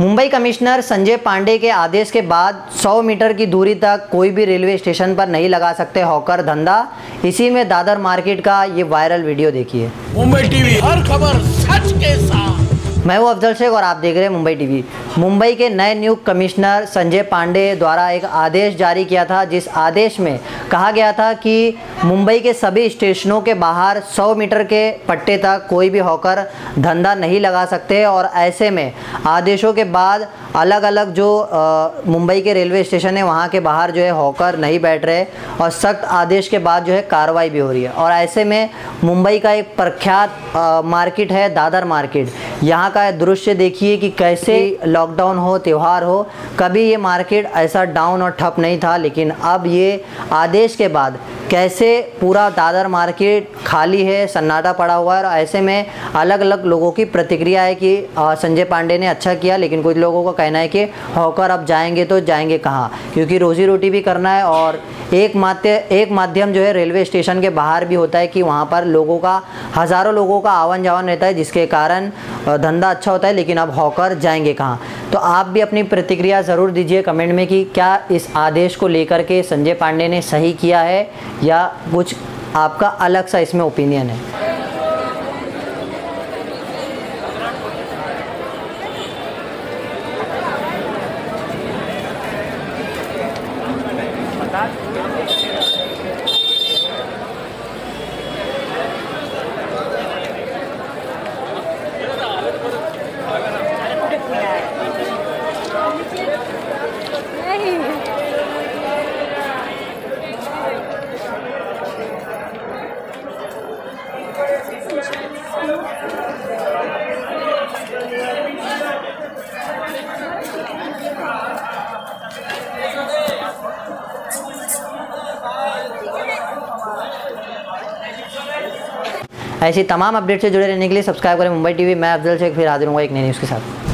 Mumbai commissioner Sanjay Pandey के आदेश के बाद 100 मीटर की दूरी तक कोई भी रेलवे स्टेशन पर नहीं लगा सकते हॉकर धंधा। इसी में दादर मार्केट का ये वायरल वीडियो देखिए। मुंबई टीवी हर खबर सच के साथ। मैं हूँ अफजल शेख और आप देख रहे हैं मुंबई टीवी। मुंबई के नए नियुक्त कमिश्नर संजय पांडे द्वारा एक आदेश जारी किया था, जिस आदेश में कहा गया था कि मुंबई के सभी स्टेशनों के बाहर 100 मीटर के पट्टे तक कोई भी हॉकर धंधा नहीं लगा सकते और ऐसे में आदेशों के बाद अलग अलग जो मुंबई के रेलवे स्टेशन है, वहाँ के बाहर जो है हॉकर नहीं बैठ रहे और सख्त आदेश के बाद जो है कार्रवाई भी हो रही है। और ऐसे में मुंबई का एक प्रख्यात मार्केट है दादर मार्केट। यहाँ का दृश्य देखिए कि कैसे लॉकडाउन हो त्यौहार हो कभी ये मार्केट ऐसा डाउन और ठप नहीं था लेकिन अब ये आदेश के बाद कैसे पूरा दादर मार्केट खाली है सन्नाटा पड़ा हुआ है और ऐसे में अलग अलग लोगों की प्रतिक्रिया है कि संजय पांडे ने अच्छा किया लेकिन कुछ लोगों का कहना है कि हॉकर अब जाएँगे तो जाएँगे कहाँ? क्योंकि रोजी रोटी भी करना है और एक माध्य एक माध्यम जो है रेलवे स्टेशन के बाहर भी होता है कि वहाँ पर लोगों का हज़ारों लोगों का आवन जावन रहता है जिसके कारण धंधा अच्छा होता है, लेकिन अब हॉकर जाएँगे कहाँ? तो आप भी अपनी प्रतिक्रिया ज़रूर दीजिए कमेंट में कि क्या इस आदेश को लेकर के संजय पांडे ने सही किया है या कुछ आपका अलग सा इसमें ओपिनियन है? ऐसी तमाम अपडेट से जुड़े रहने के लिए सब्सक्राइब करें मुंबई टीवी। मैं अफजल शेख, फिर हाजिर हूँ एक नई न्यूज़ के साथ।